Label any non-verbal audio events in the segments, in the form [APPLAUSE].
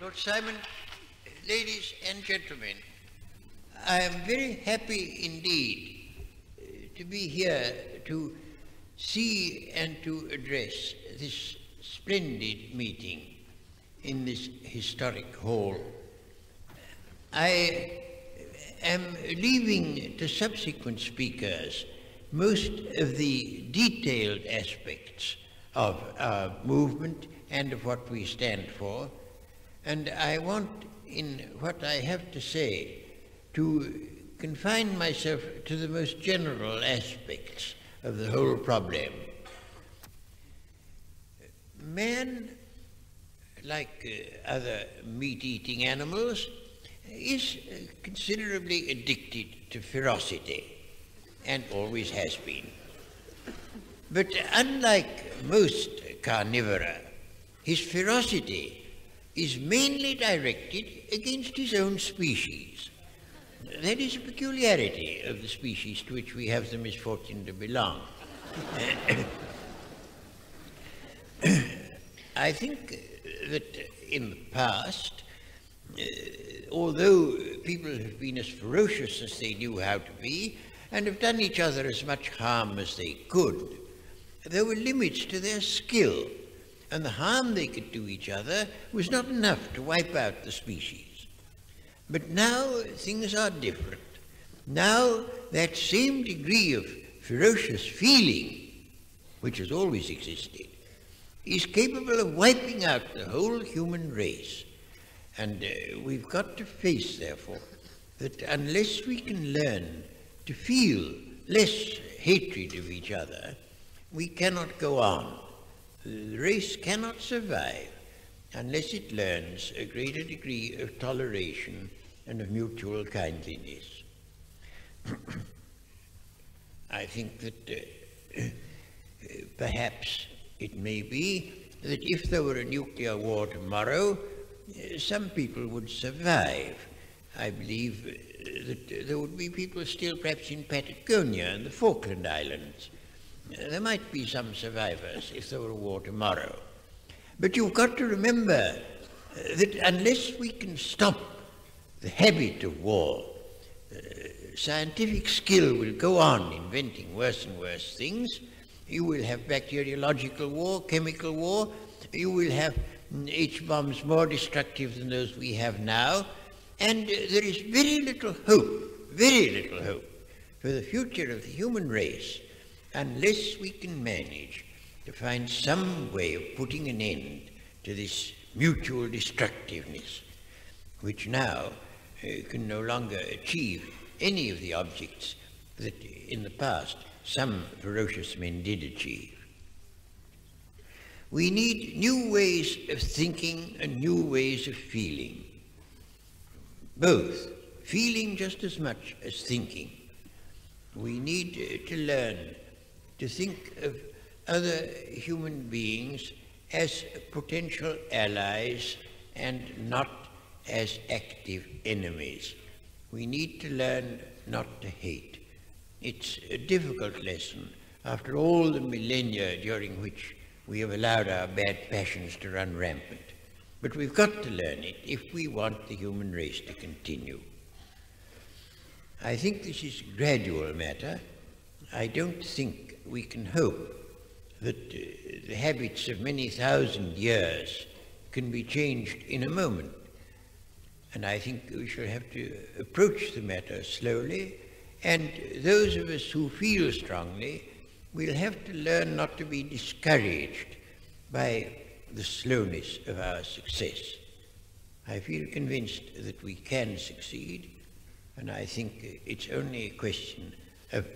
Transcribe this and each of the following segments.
Lord Simon, ladies and gentlemen, I am very happy indeed uh, to be here to see and to address this splendid meeting in this historic hall. I am leaving to subsequent speakers most of the detailed aspects of our movement and of what we stand for, and I want, in what I have to say, to confine myself to the most general aspects of the whole problem. Man, like uh, other meat-eating animals, is considerably addicted to ferocity, and always has been. But unlike most carnivora, his ferocity is mainly directed against his own species. That is a peculiarity of the species to which we have the misfortune to belong. [COUGHS] I think that in the past, uh, although people have been as ferocious as they knew how to be, and have done each other as much harm as they could, there were limits to their skill, and the harm they could do each other was not enough to wipe out the species. But now things are different. Now that same degree of ferocious feeling, which has always existed, is capable of wiping out the whole human race. And uh, we've got to face, therefore, that unless we can learn to feel less hatred of each other, we cannot go on. The race cannot survive unless it learns a greater degree of toleration and of mutual kindliness. [CLEARS THROAT] I think that uh, [CLEARS THROAT] perhaps it may be that if there were a nuclear war tomorrow, uh, some people would survive. I believe uh, that there would be people still perhaps in Patagonia and the Falkland Islands. Uh, there might be some survivors if there were a war tomorrow. But you've got to remember that unless we can stop the habit of war, uh, scientific skill will go on inventing worse and worse things, you will have bacteriological war, chemical war. You will have H-bombs more destructive than those we have now. And uh, there is very little hope, very little hope for the future of the human race unless we can manage to find some way of putting an end to this mutual destructiveness, which now uh, can no longer achieve any of the objects that in the past some ferocious men did achieve. We need new ways of thinking and new ways of feeling. Both, feeling just as much as thinking. We need to learn to think of other human beings as potential allies and not as active enemies. We need to learn not to hate. It's a difficult lesson after all the millennia during which we have allowed our bad passions to run rampant. But we've got to learn it if we want the human race to continue. I think this is a gradual matter. I don't think we can hope that uh, the habits of many thousand years can be changed in a moment. And I think we shall have to approach the matter slowly and those of us who feel strongly will have to learn not to be discouraged by the slowness of our success. I feel convinced that we can succeed, and I think it's only a question of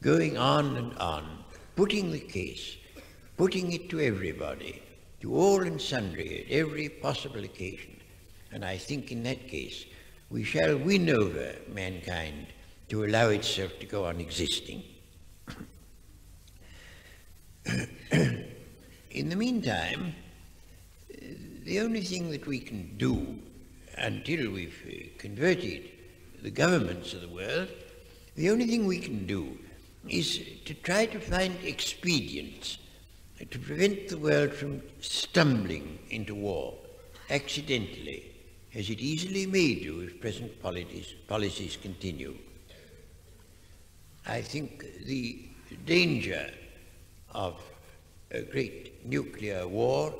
going on and on, putting the case, putting it to everybody, to all and sundry, at every possible occasion. And I think in that case we shall win over mankind to allow itself to go on existing. In the meantime, the only thing that we can do until we've uh, converted the governments of the world, the only thing we can do is to try to find expedients to prevent the world from stumbling into war. accidentally, as it easily may do if present policies, policies continue. I think the danger of a great nuclear war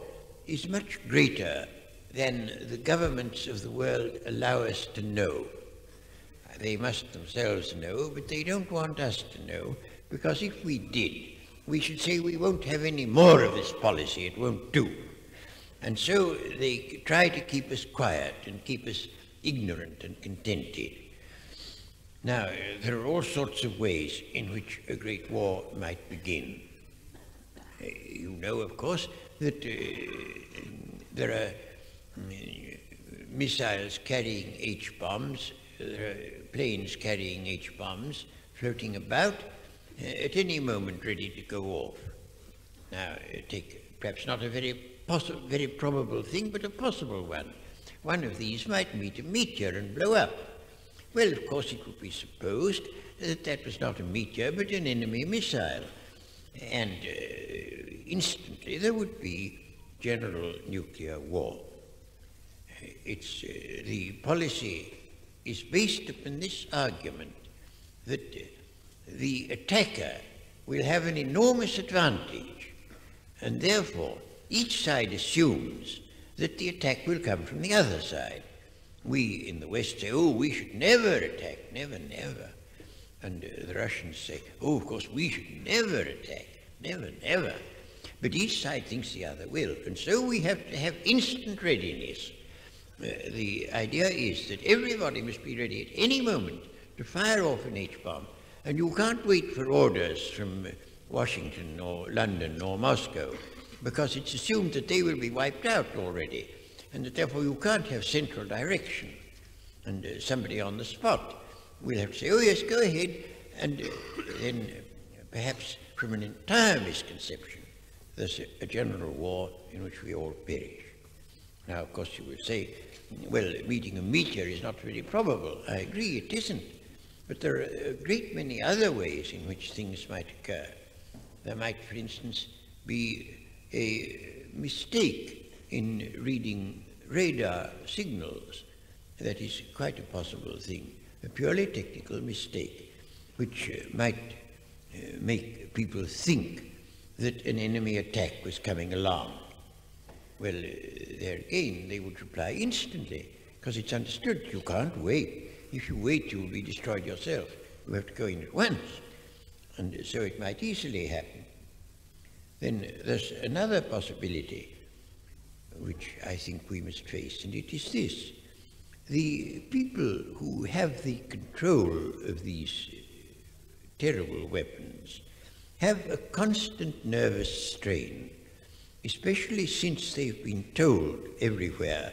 is much greater than the governments of the world allow us to know. They must themselves know, but they don't want us to know, because if we did, we should say we won't have any more of this policy, it won't do. And so they try to keep us quiet and keep us ignorant and contented. Now, there are all sorts of ways in which a great war might begin. Uh, you know, of course, that uh, there are uh, missiles carrying H-bombs, there are planes carrying H-bombs floating about, uh, at any moment ready to go off. Now, take perhaps not a very, very probable thing, but a possible one. One of these might meet a meteor and blow up. Well, of course, it would be supposed that that was not a meteor, but an enemy missile. And uh, instantly there would be general nuclear war. It's, uh, the policy is based upon this argument that the attacker will have an enormous advantage, and therefore each side assumes that the attack will come from the other side. We in the West say, oh, we should never attack, never, never. And uh, the Russians say, oh, of course, we should never attack, never, never. But each side thinks the other will. And so we have to have instant readiness. The idea is that everybody must be ready at any moment to fire off an H-bomb and you can't wait for orders from Washington or London or Moscow because it's assumed that they will be wiped out already and that therefore you can't have central direction. And uh, somebody on the spot will have to say, oh yes, go ahead, and uh, then perhaps from an entire misconception, there's a, general war in which we all perish. Now, of course, you will say, well, meeting a meteor is not really probable. I agree, it isn't. But there are a great many other ways in which things might occur. There might, for instance, be a mistake in reading radar signals. That is quite a possible thing, a purely technical mistake, which uh, might uh, make people think that an enemy attack was coming along. Well, uh, there again, they would reply instantly, because it's understood you can't wait if you wait, you will be destroyed yourself. You have to go in at once. And so it might easily happen. Then there's another possibility which I think we must face, and it is this. The people who have the control of these terrible weapons have a constant nervous strain, especially since they've been told everywhere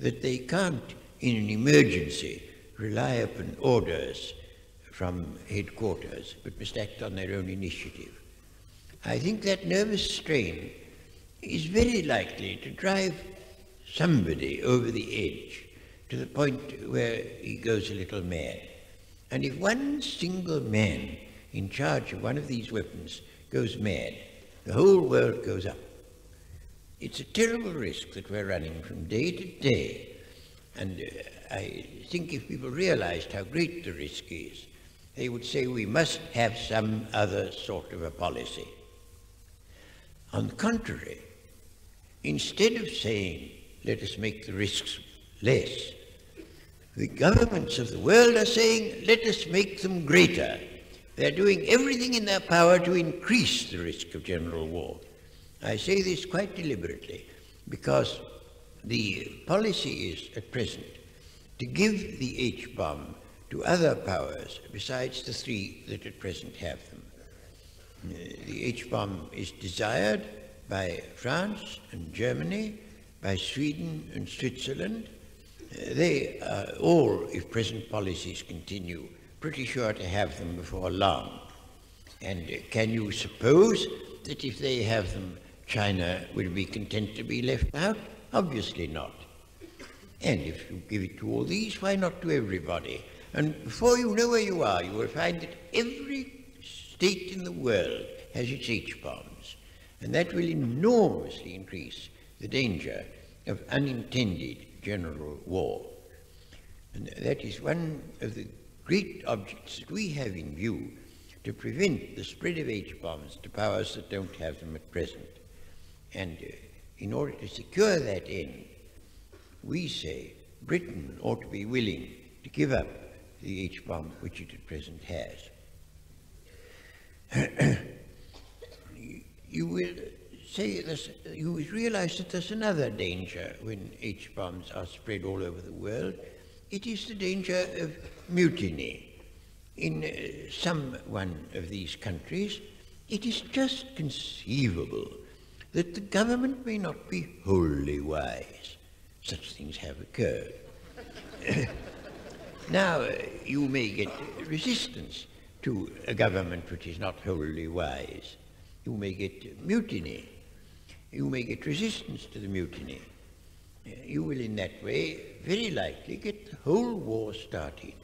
that they can't, in an emergency, rely upon orders from headquarters, but must act on their own initiative. I think that nervous strain is very likely to drive somebody over the edge to the point where he goes a little mad. And if one single man in charge of one of these weapons goes mad, the whole world goes up. It's a terrible risk that we're running from day to day. And uh, I think if people realized how great the risk is, they would say we must have some other sort of a policy. On the contrary, instead of saying, let us make the risks less, the governments of the world are saying, let us make them greater. They're doing everything in their power to increase the risk of general war. I say this quite deliberately because the policy is, at present, to give the H-bomb to other powers besides the three that at present have them. Uh, the H-bomb is desired by France and Germany, by Sweden and Switzerland. Uh, they are all, if present policies continue, pretty sure to have them before long. And can you suppose that if they have them, China will be content to be left out? Obviously not. And if you give it to all these, why not to everybody? And before you know where you are, you will find that every state in the world has its H-bombs. And that will enormously increase the danger of unintended general war. And that is one of the great objects that we have in view to prevent the spread of H-bombs to powers that don't have them at present. And uh, in order to secure that end, we say Britain ought to be willing to give up the H-bomb which it at present has. [COUGHS] you will say this, you will realize that there's another danger when H-bombs are spread all over the world. It is the danger of mutiny. In uh, some one of these countries, it is just conceivable that the government may not be wholly wise. Such things have occurred. [COUGHS] now, uh, you may get resistance to a government which is not wholly wise. You may get mutiny. You may get resistance to the mutiny. You will, in that way, very likely get the whole war started.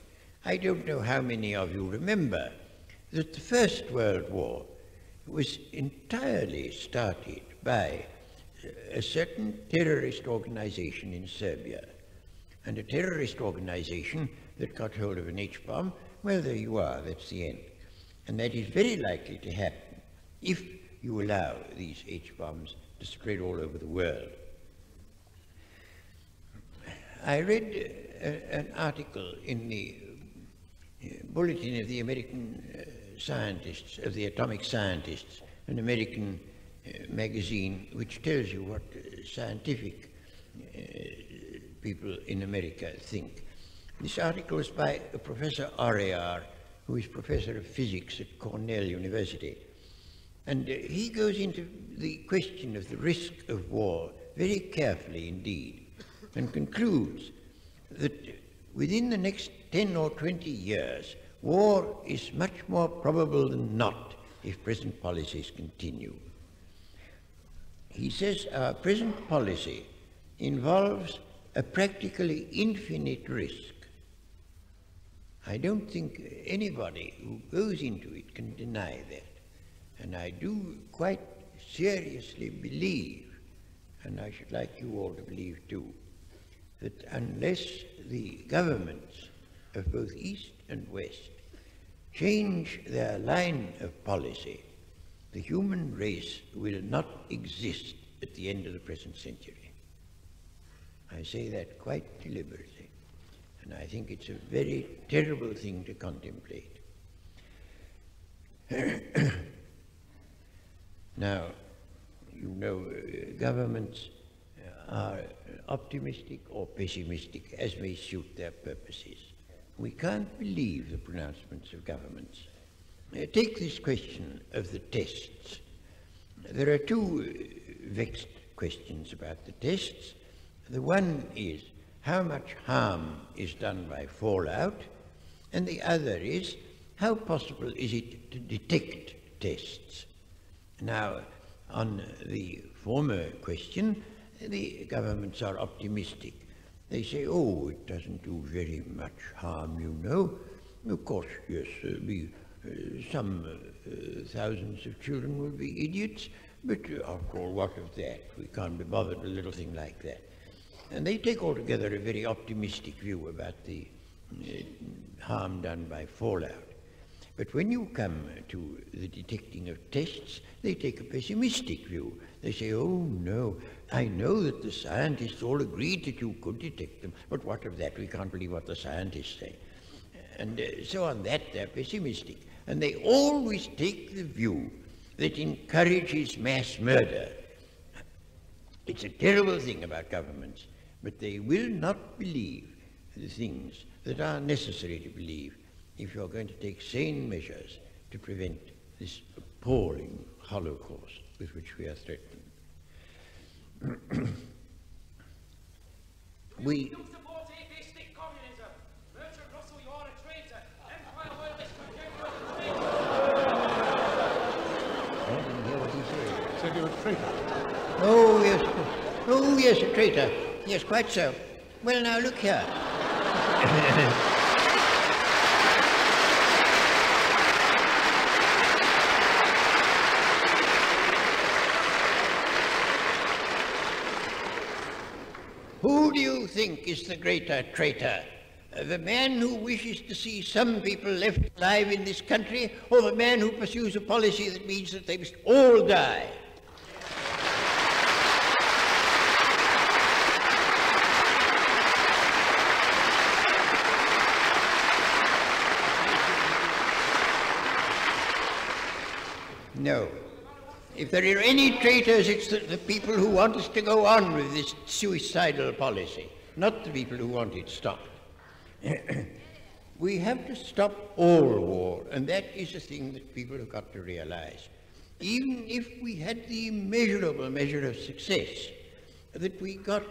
I don't know how many of you remember that the First World War was entirely started by a certain terrorist organization in Serbia. And a terrorist organization that got hold of an H-bomb, well, there you are, that's the end. And that is very likely to happen if you allow these H-bombs to spread all over the world. I read uh, an article in the uh, Bulletin of the American uh, Scientists, of the Atomic Scientists, an American magazine which tells you what uh, scientific uh, people in America think. This article is by Professor Auriar, who is professor of physics at Cornell University. And uh, he goes into the question of the risk of war very carefully indeed and concludes that within the next 10 or 20 years, war is much more probable than not if present policies continue. He says our present policy involves a practically infinite risk. I don't think anybody who goes into it can deny that. And I do quite seriously believe, and I should like you all to believe too, that unless the governments of both East and West change their line of policy, the human race will not exist at the end of the present century. I say that quite deliberately, and I think it's a very terrible thing to contemplate. [COUGHS] now, you know, uh, governments are optimistic or pessimistic as may suit their purposes. We can't believe the pronouncements of governments. Take this question of the tests. There are two uh, vexed questions about the tests. The one is how much harm is done by fallout, and the other is how possible is it to detect tests. Now, on the former question, the governments are optimistic. They say, oh, it doesn't do very much harm, you know. Of course, yes, uh, we, some uh, thousands of children will be idiots, but uh, after all, what of that? We can't be bothered with a little thing like that. And they take altogether a very optimistic view about the uh, harm done by fallout. But when you come to the detecting of tests, they take a pessimistic view. They say, oh no, I know that the scientists all agreed that you could detect them, but what of that? We can't believe what the scientists say. And uh, so on that, they're pessimistic. And they always take the view that encourages mass murder. It's a terrible thing about governments, but they will not believe the things that are necessary to believe if you're going to take sane measures to prevent this appalling holocaust with which we are threatened. [CLEARS THROAT] we Said you were a traitor. Oh, yes. Oh, yes, a traitor. Yes, quite so. Well, now, look here. Who do you think is the greater traitor? Uh, the man who wishes to see some people left alive in this country, or the man who pursues a policy that means that they must all die? No. If there are any traitors, it's the, the, people who want us to go on with this suicidal policy, not the people who want it stopped. [CLEARS THROAT] we have to stop all war, and that is a thing that people have got to realize. Even if we had the immeasurable measure of success, that we got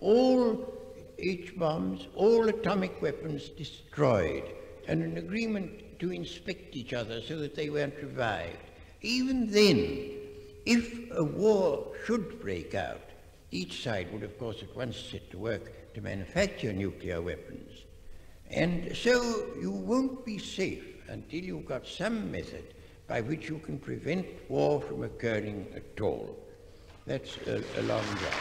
all H bombs, all atomic weapons destroyed, and an agreement to inspect each other so that they weren't revived even then, if a war should break out, each side would, of course, at once set to work to manufacture nuclear weapons. And so you won't be safe until you've got some method by which you can prevent war from occurring at all. That's a, a long job.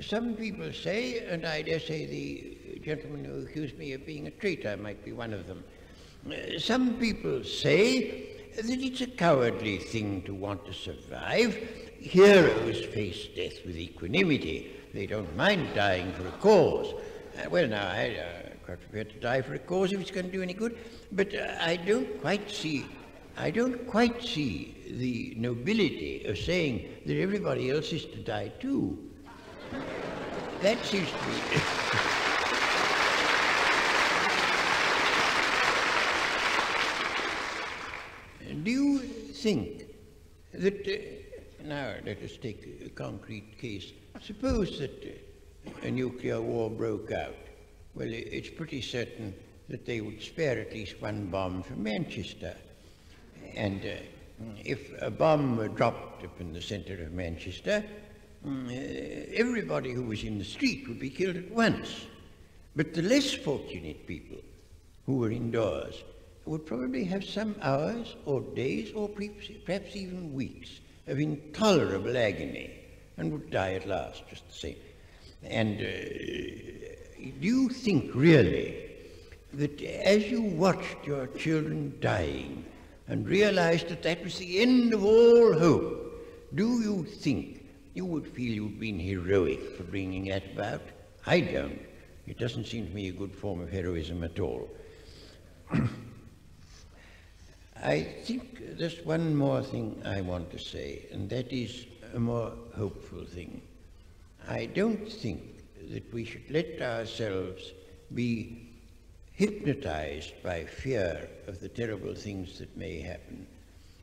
Some people say, and I dare say the gentleman who accuse me of being a traitor might be one of them, uh, some people say that it's a cowardly thing to want to survive. Heroes face death with equanimity. They don't mind dying for a cause. Uh, well, now, I uh, quite prepared to die for a cause if it's going to do any good, but uh, I don't quite see I don't quite see the nobility of saying that everybody else is to die too. [LAUGHS] That seems to be. [LAUGHS] Do you think that, uh, now let us take a concrete case. Suppose that uh, a nuclear war broke out. Well, it's pretty certain that they would spare at least one bomb from Manchester. And uh, if a bomb were dropped up in the center of Manchester, Mm, everybody who was in the street would be killed at once. But the less fortunate people who were indoors would probably have some hours or days or perhaps even weeks of intolerable agony and would die at last just the same. And uh, do you think really that as you watched your children dying and realized that that was the end of all hope, do you think you would feel you'd been heroic for bringing that about. I don't. It doesn't seem to me a good form of heroism at all. [CLEARS THROAT] I think there's one more thing I want to say, and that is a more hopeful thing. I don't think that we should let ourselves be hypnotized by fear of the terrible things that may happen.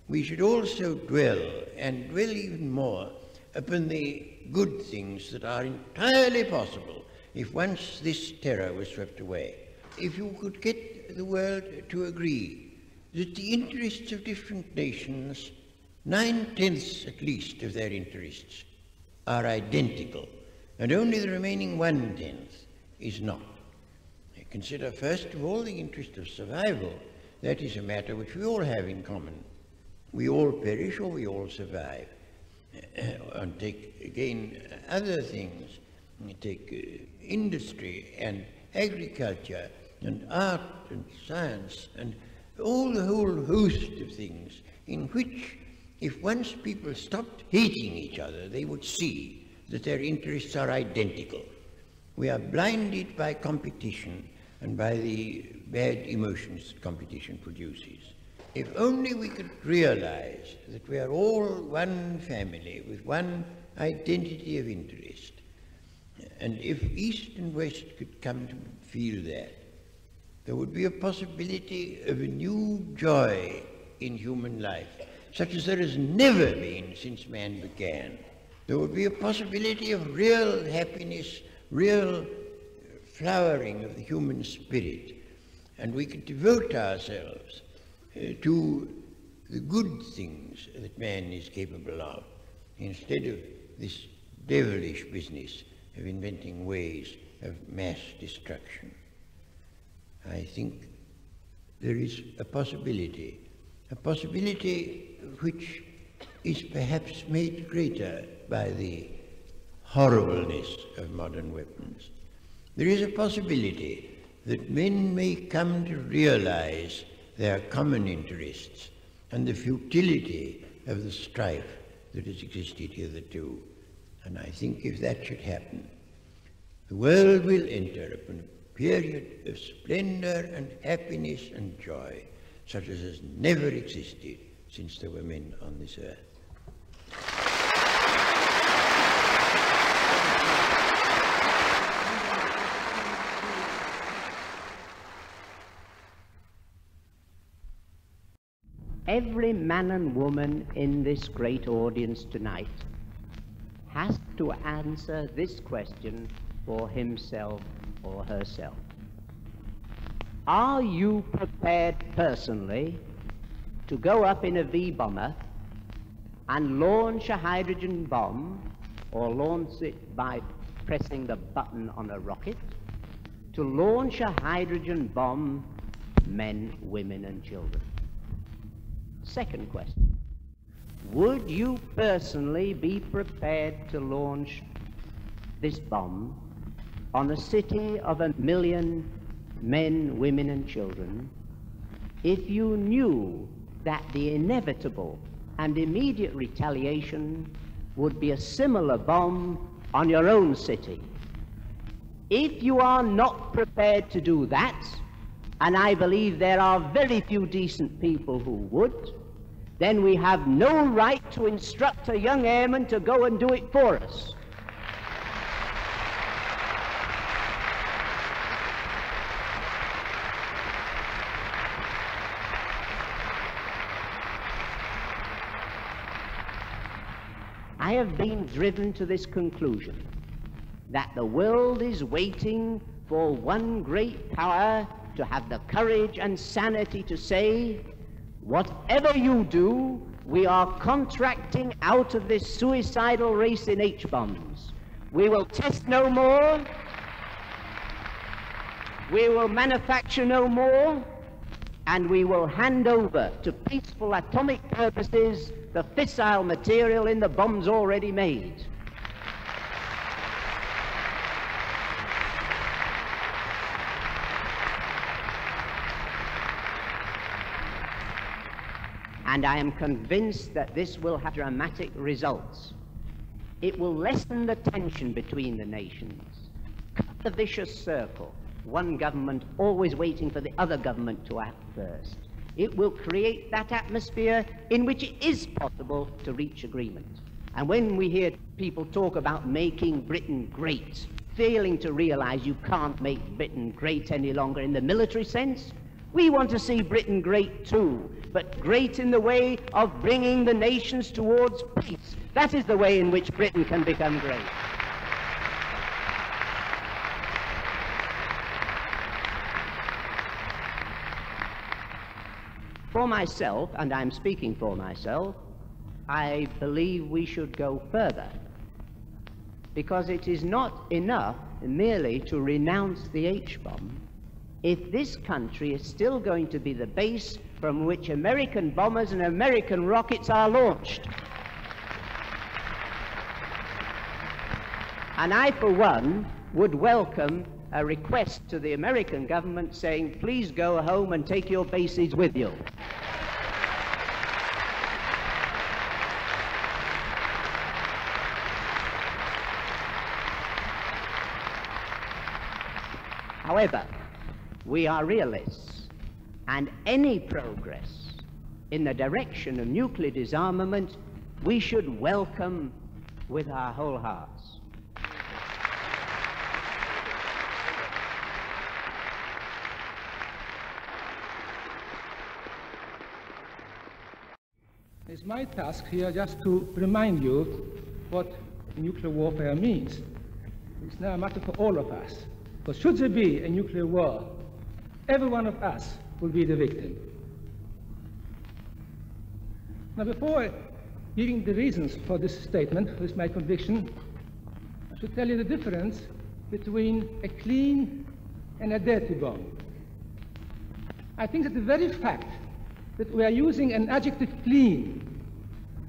We should also dwell, and dwell even more, upon the good things that are entirely possible if once this terror was swept away. If you could get the world to agree that the interests of different nations, nine-tenths at least of their interests, are identical, and only the remaining one-tenth is not. Consider first of all the interest of survival. That is a matter which we all have in common. We all perish or we all survive. Uh, and take again other things, take uh, industry and agriculture and art and science and all the whole host of things in which if once people stopped hating each other, they would see that their interests are identical. We are blinded by competition and by the bad emotions that competition produces. If only we could realize that we are all one family with one identity of interest, and if East and West could come to feel that, there would be a possibility of a new joy in human life, such as there has never been since man began. There would be a possibility of real happiness, real flowering of the human spirit, and we could devote ourselves uh, to the good things that man is capable of, instead of this devilish business of inventing ways of mass destruction. I think there is a possibility a possibility which is perhaps made greater by the horribleness of modern weapons. There is a possibility that men may come to realize their common interests and the futility of the strife that has existed hitherto. And I think if that should happen, the world will enter upon a period of splendor and happiness and joy such as has never existed since there were men on this earth. Every man and woman in this great audience tonight has to answer this question for himself herself. Are you prepared personally to go up in a V bomber and launch a hydrogen bomb or launch it by pressing the button on a rocket? To launch a hydrogen bomb, men, women, and children. Second question. Would you personally be prepared to launch this bomb on a city of a million men, women, and children if you knew that the inevitable and immediate retaliation would be a similar bomb on your own city? If you are not prepared to do that, and I believe there are very few decent people who would, then we have no right to instruct a young airman to go and do it for us. I have been driven to this conclusion that the world is waiting for one great power to have the courage and sanity to say, whatever you do, we are contracting out of this suicidal race in H-bombs. We will test no more. We will manufacture no more. And we will hand over to peaceful atomic purposes the fissile material in the bombs already made. and I am convinced that this will have dramatic results. It will lessen the tension between the nations, cut the vicious circle, one government always waiting for the other government to act first. It will create that atmosphere in which it is possible to reach agreement. And when we hear people talk about making Britain great, failing to realize you can't make Britain great any longer in the military sense, we want to see Britain great too, but great in the way of bringing the nations towards peace. That is the way in which Britain can become great. For myself, and I'm speaking for myself, I believe we should go further. Because it is not enough merely to renounce the H-bomb if this country is still going to be the base from which American bombers and American rockets are launched. And I, for one, would welcome a request to the American government saying, please go home and take your bases with you. However, we are realists, and any progress in the direction of nuclear disarmament we should welcome with our whole hearts. My task here just to remind you what nuclear warfare means. It's now a matter for all of us. Because should there be a nuclear war, every one of us will be the victim. Now, before giving the reasons for this statement, this is my conviction, I should tell you the difference between a clean and a dirty bomb. I think that the very fact that we are using an adjective clean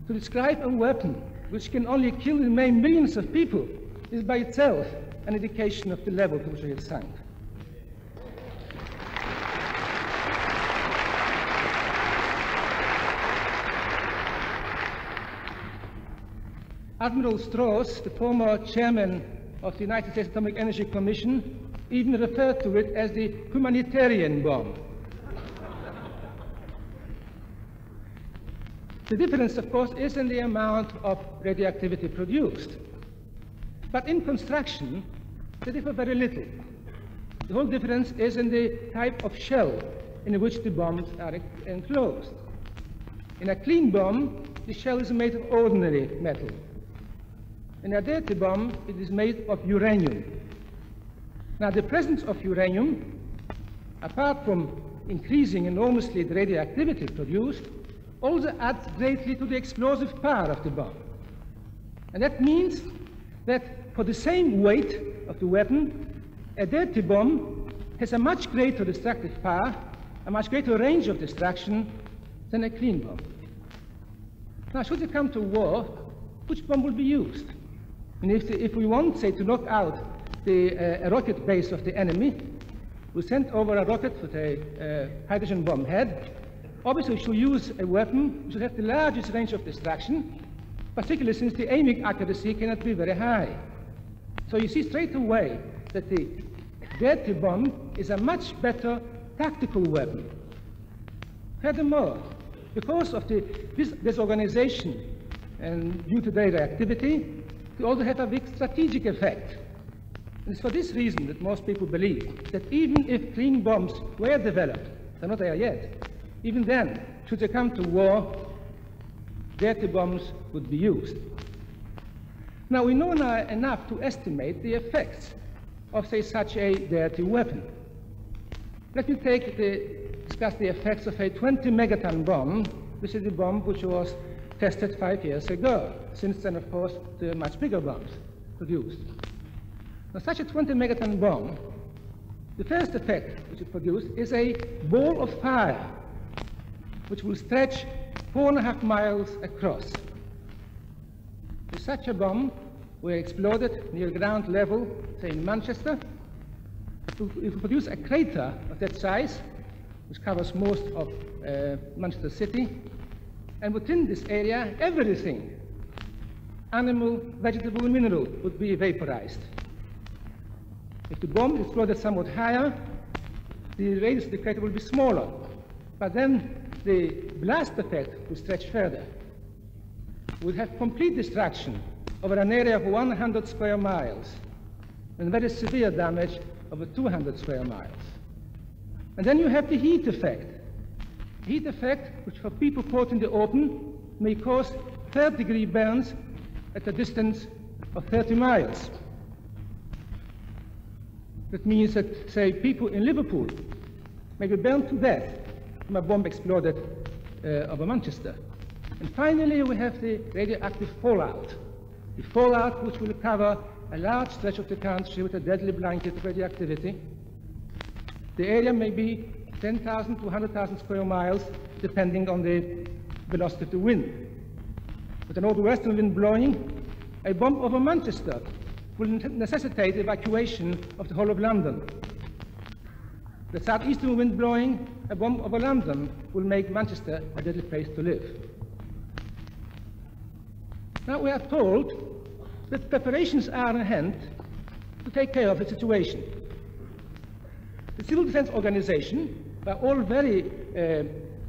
to describe a weapon which can only kill and maim millions of people is by itself an indication of the level to which we have sunk. Admiral Strauss, the former chairman of the United States Atomic Energy Commission, even referred to it as the humanitarian bomb. The difference, of course, is in the amount of radioactivity produced. But in construction, they differ very little. The whole difference is in the type of shell in which the bombs are enclosed. In a clean bomb, the shell is made of ordinary metal. In a dirty bomb, it is made of uranium. Now, the presence of uranium, apart from increasing enormously the radioactivity produced, also adds greatly to the explosive power of the bomb. And that means that for the same weight of the weapon, a dirty bomb has a much greater destructive power, a much greater range of destruction than a clean bomb. Now, should it come to war, which bomb will be used? And if, if we want, say, to knock out the uh, rocket base of the enemy, we send over a rocket with a uh, hydrogen bomb head. Obviously, should use a weapon which should have the largest range of destruction, particularly since the aiming accuracy cannot be very high. So you see straight away that the dirty bomb is a much better tactical weapon. Furthermore, because of the dis disorganization and due to their activity, they also have a big strategic effect. And it's for this reason that most people believe that even if clean bombs were developed, they're not there yet, even then, should they come to war, dirty bombs would be used. Now, we know now enough to estimate the effects of, say, such a dirty weapon. Let me take the, uh, discuss the effects of a 20 megaton bomb, which is the bomb which was tested five years ago. Since then, of course, the much bigger bombs produced. Now, such a 20 megaton bomb, the first effect which it produced is a ball of fire, which will stretch four and a half miles across. If such a bomb were exploded near ground level, say in Manchester, it will produce a crater of that size, which covers most of uh, Manchester City, and within this area, everything, animal, vegetable, and mineral, would be vaporized. If the bomb is exploded somewhat higher, the radius of the crater will be smaller, but then the blast effect will stretch further. We'll have complete destruction over an area of 100 square miles and very severe damage over 200 square miles. And then you have the heat effect. Heat effect, which for people caught in the open may cause third degree burns at a distance of 30 miles. That means that, say, people in Liverpool may be burned to death a bomb exploded uh, over Manchester. And finally, we have the radioactive fallout. The fallout which will cover a large stretch of the country with a deadly blanket of radioactivity. The area may be 10,000 to 100,000 square miles, depending on the velocity of the wind. With an northwestern wind blowing, a bomb over Manchester will necessitate evacuation of the whole of London. The southeastern wind blowing a bomb over London will make Manchester a deadly place to live. Now we are told that preparations are in hand to take care of the situation. The Civil Defense Organization are all very uh,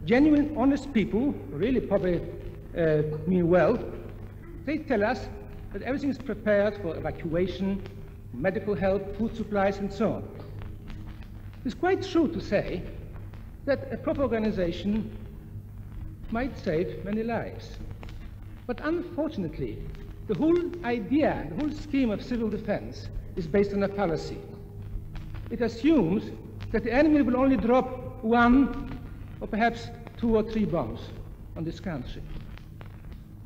genuine, honest people, really probably uh, mean well. They tell us that everything is prepared for evacuation, medical help, food supplies, and so on. It's quite true to say that a proper organization might save many lives. But unfortunately, the whole idea, the whole scheme of civil defense is based on a fallacy. It assumes that the enemy will only drop one or perhaps two or three bombs on this country.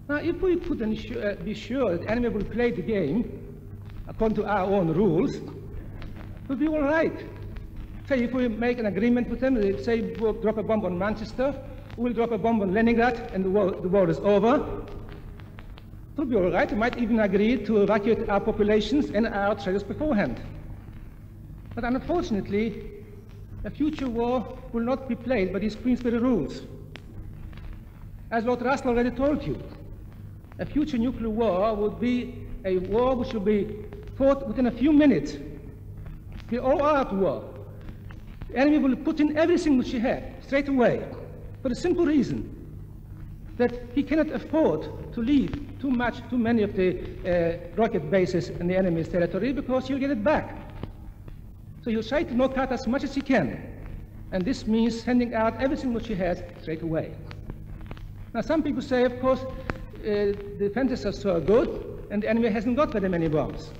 Now, if we could ensure, uh, be sure that the enemy will play the game according to our own rules, it would be all right. Say, if we make an agreement with them, they say we'll drop a bomb on Manchester, we'll drop a bomb on Leningrad and the war, the war is over. It will be all right. We might even agree to evacuate our populations and our treasures beforehand. But unfortunately, a future war will not be played by these Queensberry rules. As Lord Russell already told you, a future nuclear war would be a war which will be fought within a few minutes. We all out war. The enemy will put in everything which he had straight away for the simple reason that he cannot afford to leave too much, too many of the uh, rocket bases in the enemy's territory because he'll get it back. So he'll try to knock out as much as he can. And this means sending out everything which he has straight away. Now, some people say, of course, uh, the defenses are so good, and the enemy hasn't got very many bombs.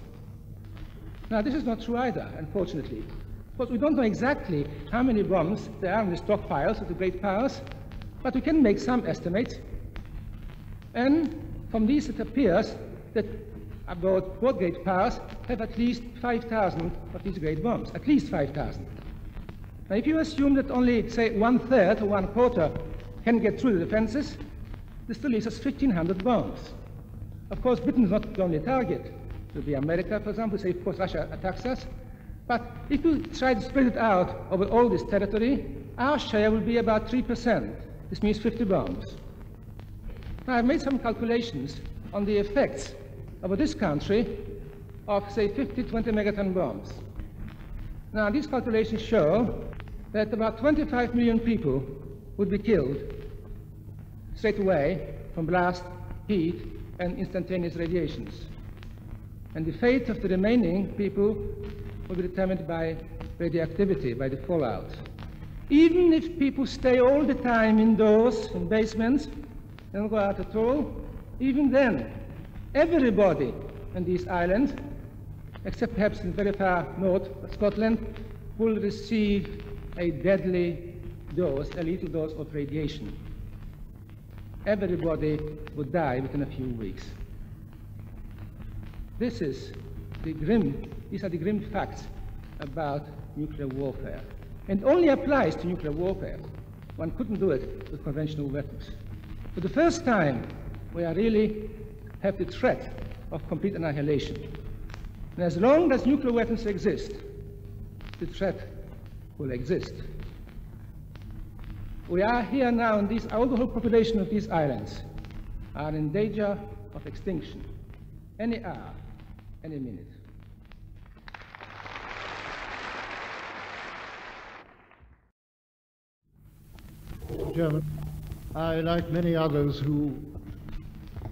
Now, this is not true either, unfortunately. Because we don't know exactly how many bombs there are in the stockpiles of the great powers, but we can make some estimates. And from these, it appears that about both great powers have at least 5,000 of these great bombs, at least 5,000. Now, if you assume that only, say, one third or one quarter can get through the defenses, this still leaves us 1,500 bombs. Of course, Britain is not the only target. It will be America, for example, say, of course, Russia attacks us. But if you try to spread it out over all this territory, our share will be about 3%. This means 50 bombs. Now, I've made some calculations on the effects over this country of, say, 50, 20 megaton bombs. Now, these calculations show that about 25 million people would be killed straight away from blast, heat, and instantaneous radiations. And the fate of the remaining people will be determined by radioactivity, by the fallout. Even if people stay all the time indoors, in basements, and go out at all, even then, everybody on these islands, except perhaps in very far north, Scotland, will receive a deadly dose, a lethal dose of radiation. Everybody would die within a few weeks. This is the grim, these are the grim facts about nuclear warfare. And only applies to nuclear warfare. One couldn't do it with conventional weapons. For the first time, we are really have the threat of complete annihilation. And as long as nuclear weapons exist, the threat will exist. We are here now, and these, all the whole population of these islands are in danger of extinction any hour, any minute. Chairman, I, like many others who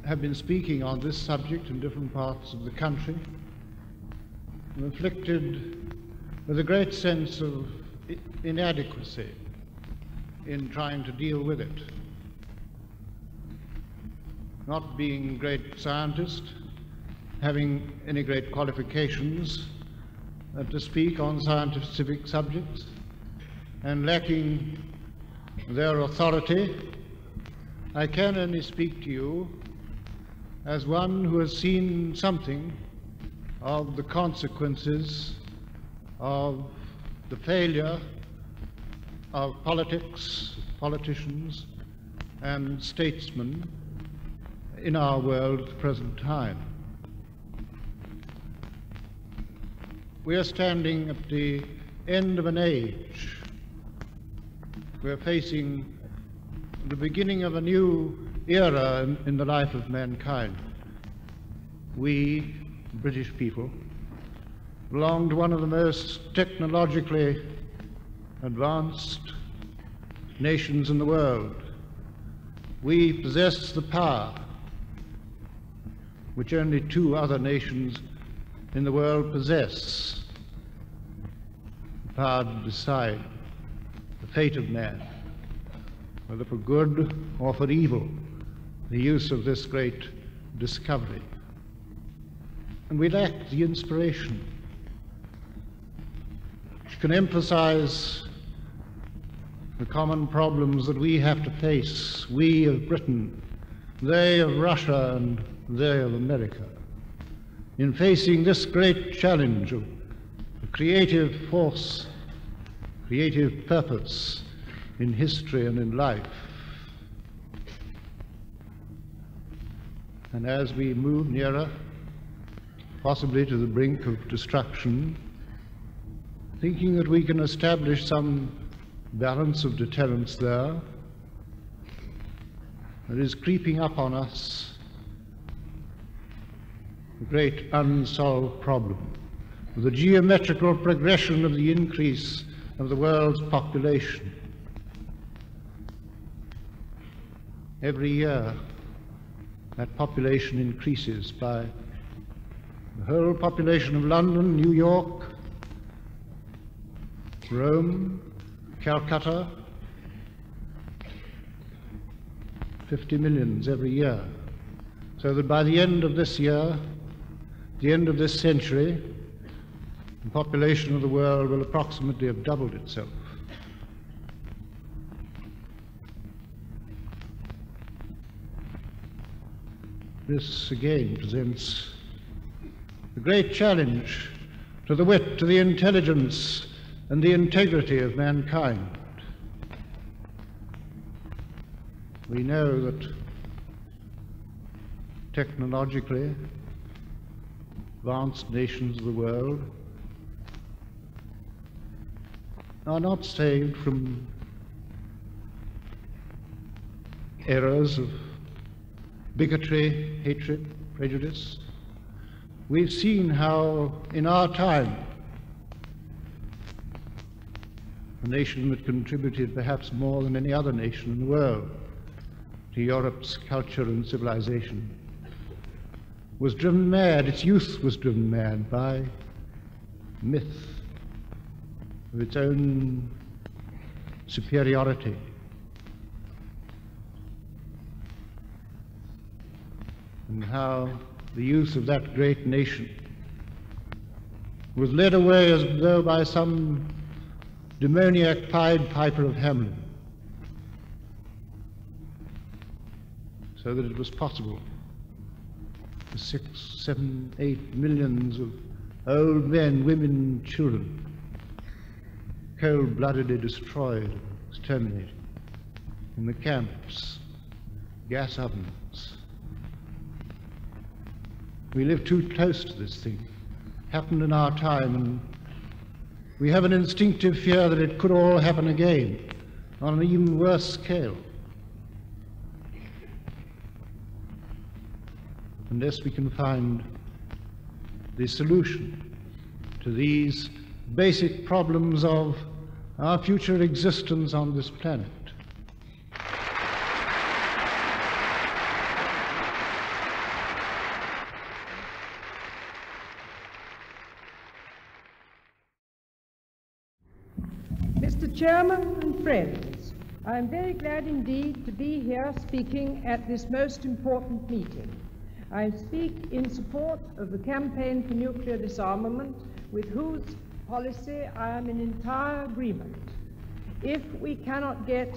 have been speaking on this subject in different parts of the country, am afflicted with a great sense of inadequacy in trying to deal with it. Not being a great scientist, having any great qualifications uh, to speak on scientific subjects, and lacking their authority, I can only speak to you as one who has seen something of the consequences of the failure of politics, politicians, and statesmen in our world at the present time. We are standing at the end of an age. We're facing the beginning of a new era in, in the life of mankind. We, British people, belong to one of the most technologically advanced nations in the world. We possess the power which only two other nations in the world possess the power to decide fate of man, whether for good or for evil, the use of this great discovery. And we lack the inspiration which can emphasize the common problems that we have to face, we of Britain, they of Russia, and they of America, in facing this great challenge of the creative force, creative purpose in history and in life. And as we move nearer, possibly to the brink of destruction, thinking that we can establish some balance of deterrence there, there is creeping up on us a great unsolved problem. The geometrical progression of the increase of the world's population. Every year, that population increases by the whole population of London, New York, Rome, Calcutta, 50 millions every year. So that by the end of this year, the end of this century, the population of the world will approximately have doubled itself. This again presents a great challenge to the wit, to the intelligence, and the integrity of mankind. We know that technologically advanced nations of the world are not saved from errors of bigotry, hatred, prejudice. We've seen how, in our time, a nation that contributed perhaps more than any other nation in the world to Europe's culture and civilization was driven mad, its youth was driven mad by myth of its own superiority. And how the youth of that great nation was led away as though by some demoniac Pied Piper of Hamelin, so that it was possible for six, seven, eight millions of old men, women, children cold-bloodedly destroyed, exterminated in the camps, gas ovens. We live too close to this thing. Happened in our time, and we have an instinctive fear that it could all happen again on an even worse scale. Unless we can find the solution to these basic problems of our future existence on this planet. Mr. Chairman and friends, I am very glad indeed to be here speaking at this most important meeting. I speak in support of the campaign for nuclear disarmament, with whose policy, I am in entire agreement. If we cannot get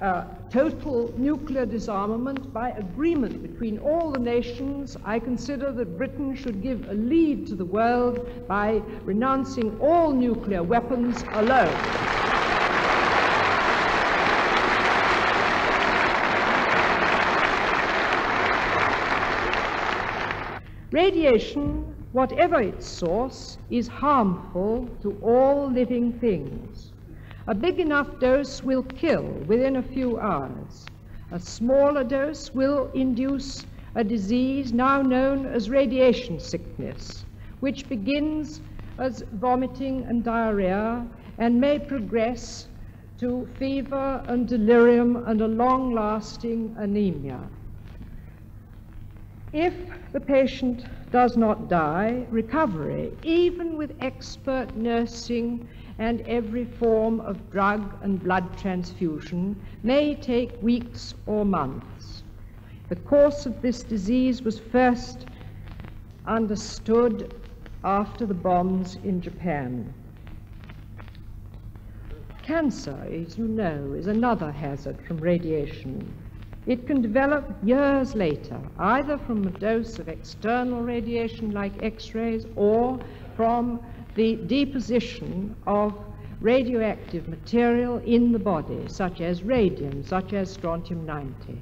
uh, total nuclear disarmament by agreement between all the nations, I consider that Britain should give a lead to the world by renouncing all nuclear weapons alone. Radiation whatever its source, is harmful to all living things. A big enough dose will kill within a few hours. A smaller dose will induce a disease now known as radiation sickness, which begins as vomiting and diarrhea and may progress to fever and delirium and a long-lasting anemia. If the patient does not die, recovery, even with expert nursing and every form of drug and blood transfusion, may take weeks or months. The course of this disease was first understood after the bombs in Japan. Cancer, as you know, is another hazard from radiation. It can develop years later, either from a dose of external radiation like X-rays or from the deposition of radioactive material in the body, such as radium, such as strontium-90.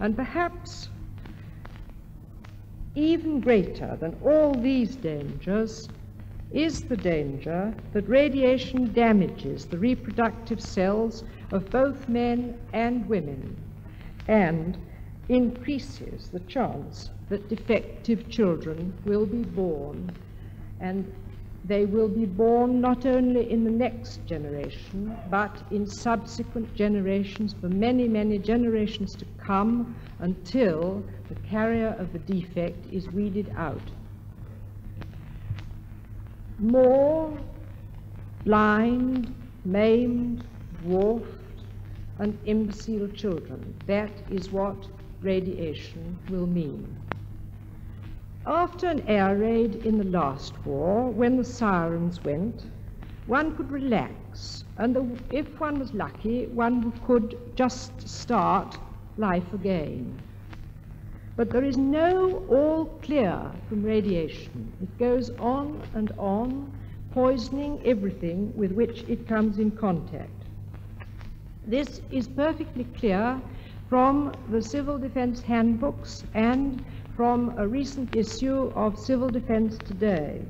And perhaps even greater than all these dangers is the danger that radiation damages the reproductive cells of both men and women and increases the chance that defective children will be born and they will be born not only in the next generation, but in subsequent generations for many, many generations to come until the carrier of the defect is weeded out. More blind, maimed, dwarfed, and imbecile children. That is what radiation will mean. After an air raid in the last war, when the sirens went, one could relax, and the, if one was lucky, one could just start life again. But there is no all clear from radiation. It goes on and on, poisoning everything with which it comes in contact. This is perfectly clear from the Civil Defense Handbooks and from a recent issue of Civil Defense Today.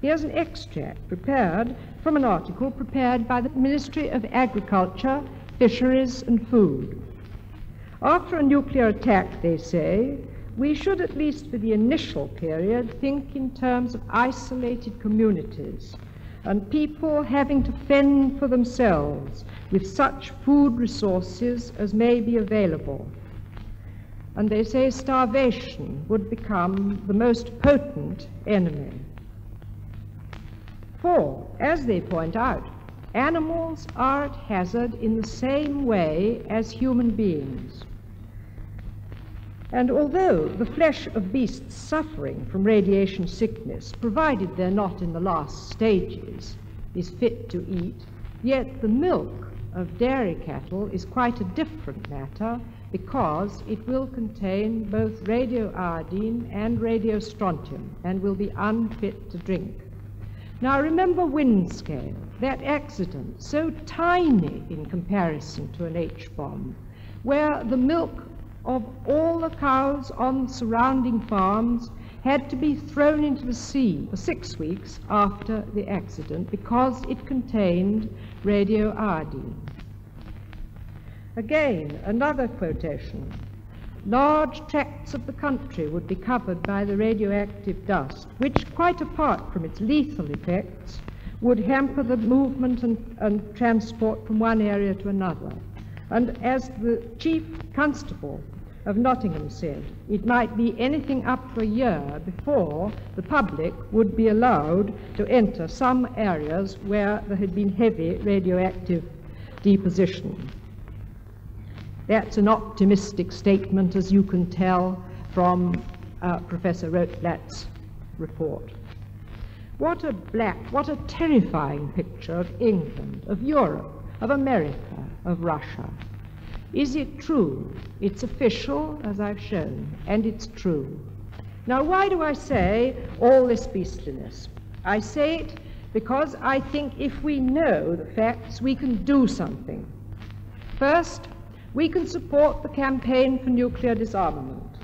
Here's an extract prepared from an article prepared by the Ministry of Agriculture, Fisheries and Food. After a nuclear attack, they say, we should, at least for the initial period, think in terms of isolated communities and people having to fend for themselves with such food resources as may be available and they say starvation would become the most potent enemy. For, as they point out, animals are at hazard in the same way as human beings. And although the flesh of beasts suffering from radiation sickness, provided they're not in the last stages, is fit to eat, yet the milk of dairy cattle is quite a different matter because it will contain both radioiodine and radiostrontium and will be unfit to drink. Now remember Windscale, that accident, so tiny in comparison to an H-bomb, where the milk of all the cows on surrounding farms had to be thrown into the sea for six weeks after the accident because it contained radioiodine. Again, another quotation. Large tracts of the country would be covered by the radioactive dust, which, quite apart from its lethal effects, would hamper the movement and, and transport from one area to another. And as the chief constable of Nottingham said, it might be anything up to a year before the public would be allowed to enter some areas where there had been heavy radioactive deposition. That's an optimistic statement, as you can tell from uh, Professor Rotblat's report. What a black, what a terrifying picture of England, of Europe, of America, of Russia. Is it true? It's official, as I've shown, and it's true. Now, why do I say all this beastliness? I say it because I think if we know the facts, we can do something. First, we can support the campaign for nuclear disarmament.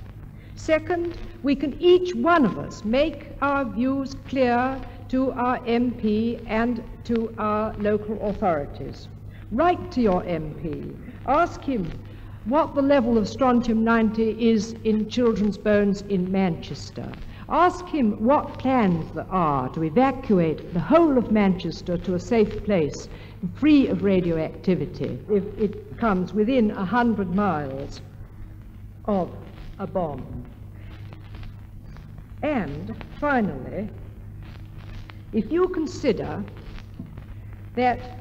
Second, we can each one of us make our views clear to our MP and to our local authorities. Write to your MP. Ask him what the level of strontium 90 is in children's bones in Manchester. Ask him what plans there are to evacuate the whole of Manchester to a safe place free of radioactivity if it comes within a hundred miles of a bomb. And finally, if you consider that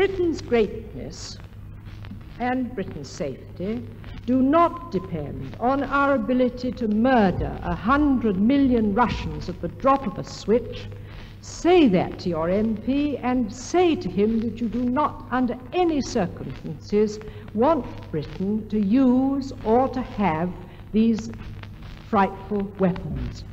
Britain's greatness and Britain's safety do not depend on our ability to murder a hundred million Russians at the drop of a switch, Say that to your MP and say to him that you do not, under any circumstances, want Britain to use or to have these frightful weapons.